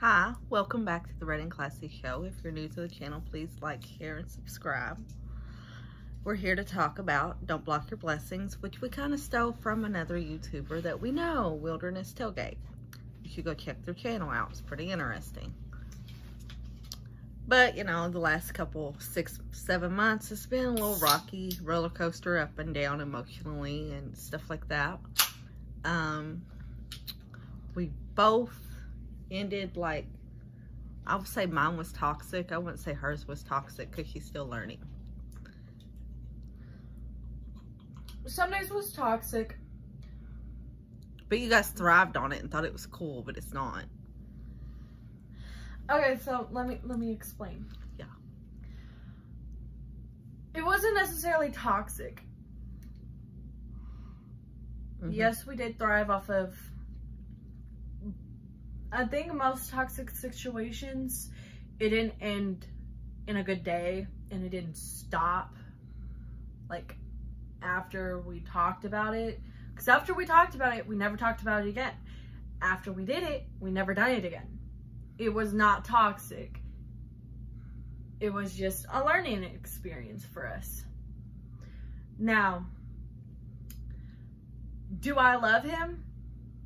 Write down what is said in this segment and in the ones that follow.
Hi, welcome back to the Red N Classy Show. If you're new to the channel, please like, share, and subscribe. We're here to talk about Don't Block Your Blessings, which we kind of stole from another YouTuber that we know, Wilderness Tailgate. You should go check their channel out. It's pretty interesting. But, you know, the last couple, six, seven months, it's been a little rocky roller coaster up and down emotionally and stuff like that. Um, we both ended like, I would say mine was toxic. I wouldn't say hers was toxic because she's still learning. Some days was toxic. But you guys thrived on it and thought it was cool, but it's not. Okay, so let me let me explain. Yeah. It wasn't necessarily toxic. Mhm. Yes, we did thrive off of I think most toxic situations it didn't end in a good day and it didn't stop like after we talked about it. Because after we talked about it we never talked about it again. After we did it we never done it again. It was not toxic. It was just a learning experience for us. Now do i love him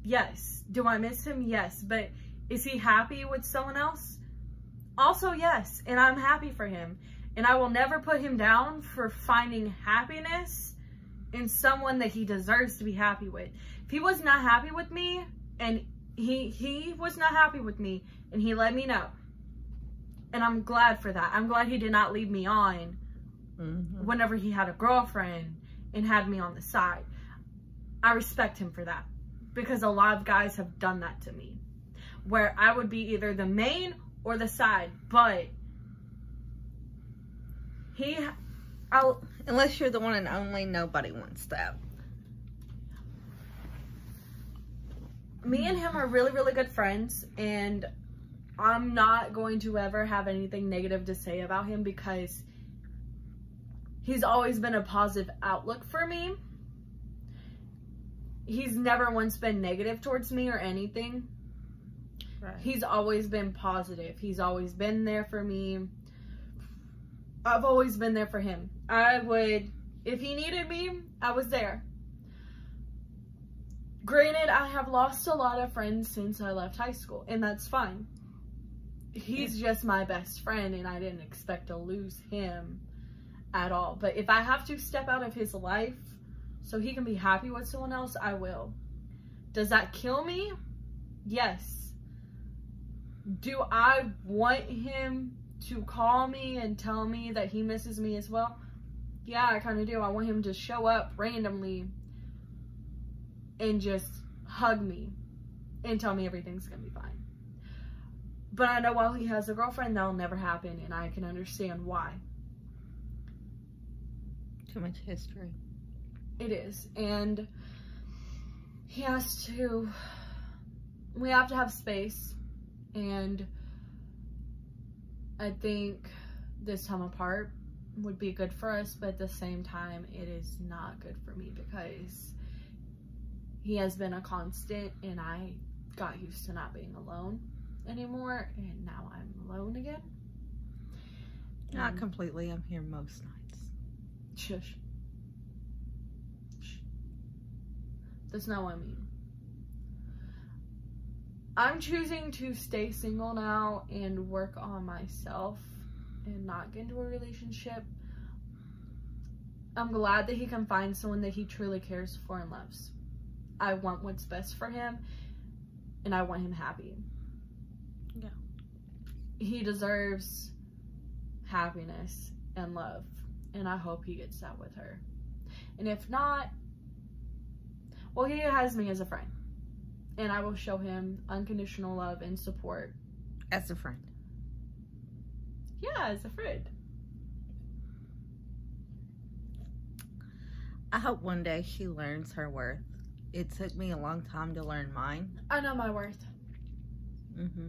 yes. Do i miss him? Yes. But is he happy with someone else? Also yes. And i'm happy for him. And i will never put him down for finding happiness in someone that he deserves to be happy with. If he was not happy with me and he he was not happy with me and he let me know. And i'm glad for that. I'm glad he did not leave me on Mhm. whenever he had a girlfriend and had me on the side. I respect him for that because a lot of guys have done that to me where I would be either the main or the side, but he, I'll, Unless you're the one and only, nobody wants that. me and him are really, really good friends and I'm not going to ever have anything negative to say about him because he's always been a positive outlook for me. He's never once been negative towards me or anything. Right. He's always been positive. He's always been there for me. I've always been there for him. I would, if he needed me, I was there. Granted, I have lost a lot of friends since I left high school, and that's fine. He's just my best friend, and I didn't expect to lose him at all. But if I have to step out of his life so he can be happy with someone else, I will. Does that kill me? Yes. Do I want him to call me and tell me that he misses me as well? Yeah, I kind of do. I want him to show up randomly and just hug me and tell me everything's going to be fine. But I know while he has a girlfriend, that'll never happen, and I can understand why. Too much history. It is. And he has to, we have to have space. And I think this time apart would be good for us, but at the same time, it is not good for me because he has been a constant and I got used to not being alone anymore. And now I'm alone again. Not And- completely. I'm here most nights. Shush. That's not what I mean. I'm choosing to stay single now and work on myself and not get into a relationship. I'm glad that he can find someone that he truly cares for and loves. I want what's best for him and I want him happy. Yeah. He deserves happiness and love and I hope he gets that with her. And if not, well, he has me as a friend, and I will show him unconditional love and support. As a friend. Yeah, as a friend. I hope one day she learns her worth. It took me a long time to learn mine. I know my worth. Mm-hmm.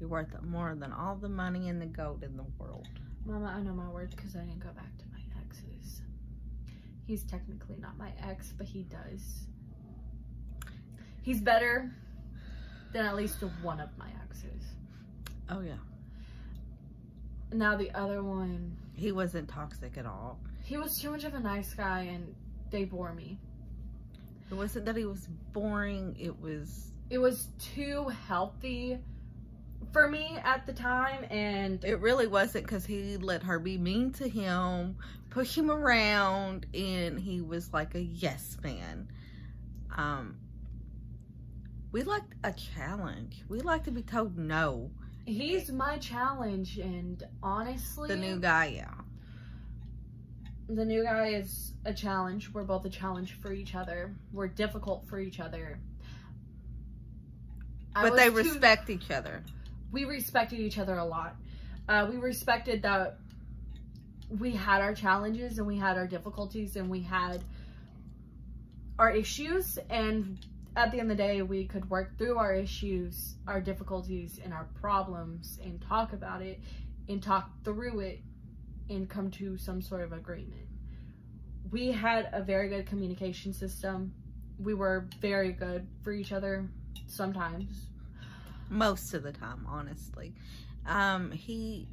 You're worth more than all the money and the gold in the world. Mama, I know my worth because I didn't go back to my exes. He's technically not my ex, but he does. He's better than at least one of my exes. Oh yeah. Now the other one, He wasn't toxic at all. he was too much of a nice guy and they bore me. It wasn't that he was boring. It was It was too healthy for me at the time and it really wasn't because he let her be mean to him, push him around, and he was like a yes man. Um, we like a challenge. We like to be told no. he's my challenge and honestly The new guy, yeah. the new guy is a challenge. We're both a challenge for each other. We're difficult for each other. But they too- respect each other. We respected each other a lot. Uh, we respected that we had our challenges and we had our difficulties and we had our issues and at the end of the day we could work through our issues our difficulties and our problems and talk about it and talk through it and come to some sort of agreement. We had a very good communication system. We were very good for each other sometimes most of the time, honestly. Um, he,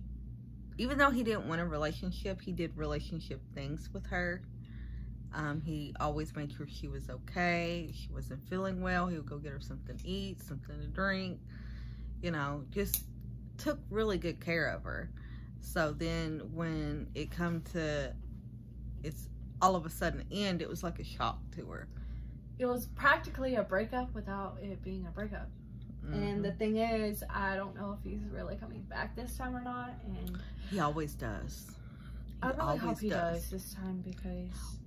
even though he didn't want a relationship, he did relationship things with her. Um, he always made sure she was okay. She wasn't feeling well. He would go get her something to eat, something to drink. You know, just took really good care of her. So then when it come to it's all of a sudden end, it was like a shock to her. it was practically a breakup without it being a breakup. And Mhm. the thing is, I don't know if he's really coming back this time or not. And he always does. He I really hope he does. this time because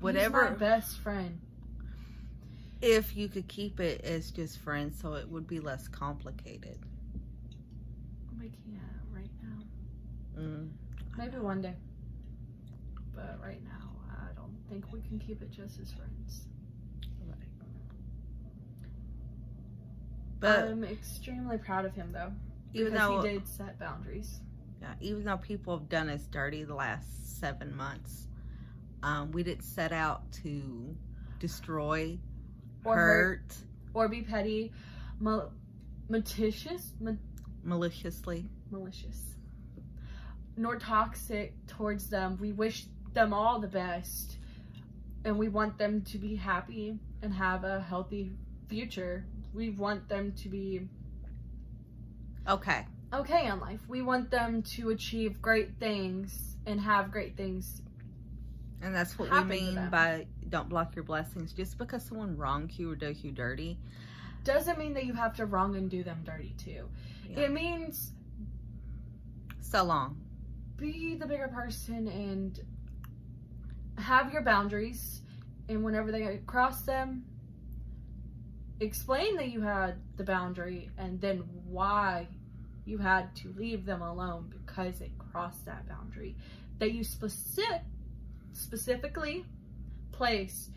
Whatever. he's my best friend. if you could keep it as just friends so it would be less complicated We can't right now. mm. Maybe one day. But right now, think we can keep it just as friends. but I'm extremely proud of him though. even though he did set boundaries. yeah, even though people have done us dirty the last seven months um, we didn't set out to destroy Or hurt. hurt, Or be petty. Mal- malicious? Ma- maliciously malicious nor toxic towards them. We wish them all the best and we want them to be happy and have a healthy future. We want them to be okay okay in life. We want them to achieve great things and have great things. and that's what we mean by don't block your blessings just because someone wronged you or does you dirty Doesn't mean that you have to wrong and do them dirty too. Yeah. It means so long be the bigger person and have your boundaries and whenever they cross them explain that you had the boundary and then why you had to leave them alone because it crossed that boundary. That you specific specifically placed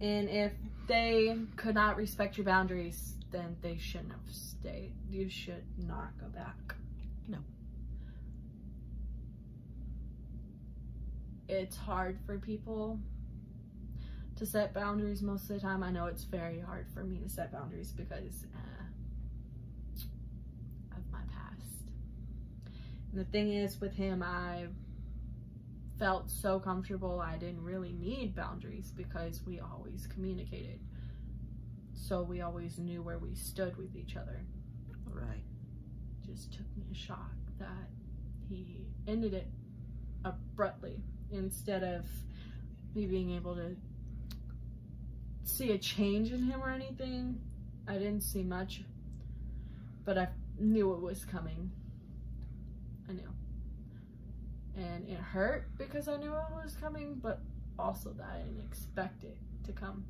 and if they could not respect your boundaries then they shouldn't have stayed. You should not go back. No. It's hard for people to set boundaries most of the time. I know it's very hard for me to set boundaries because uh, of my past. And the thing is, with him, I felt so comfortable. I didn't really need boundaries because we always communicated. So we always knew where we stood with each other. right Just took me a shock that he ended it abruptly instead of me being able to see a change in him or anything. I didn't see much, but I knew it was coming. I knew. And it hurt because I knew it was coming, but also that I didn't expect it to come.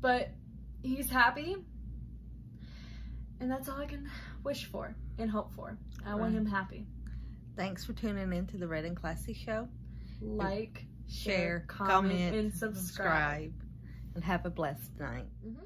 But he's happy. And that's all I can wish for and hope for. I want him happy. Thanks for tuning in to the Red N Classy show Like, share, comment, comment, and subscribe. subscribe, and have a blessed night. Mhm.